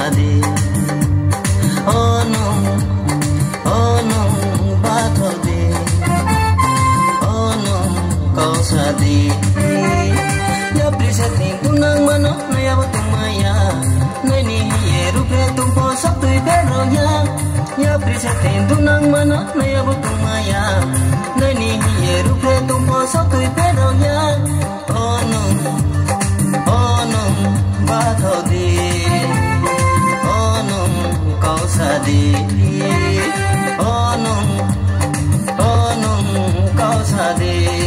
কাঁদে অনু অনু বাধ দে অনু কৌশা দে Jabriset ni tunang mano naya batong maya. Nani hiye rupre tumpo sabtuy pero ya. Jabriset ni tunang mano naya batong maya. Rupre tumpo sabtuy pero ya. Oh no, oh no, cause I.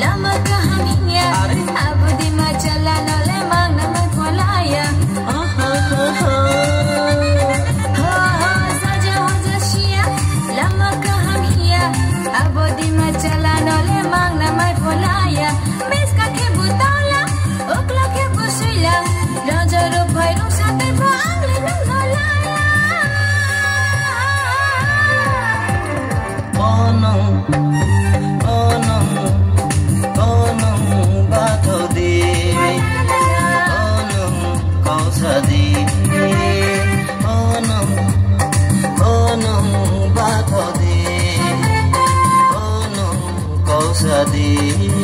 lama sadee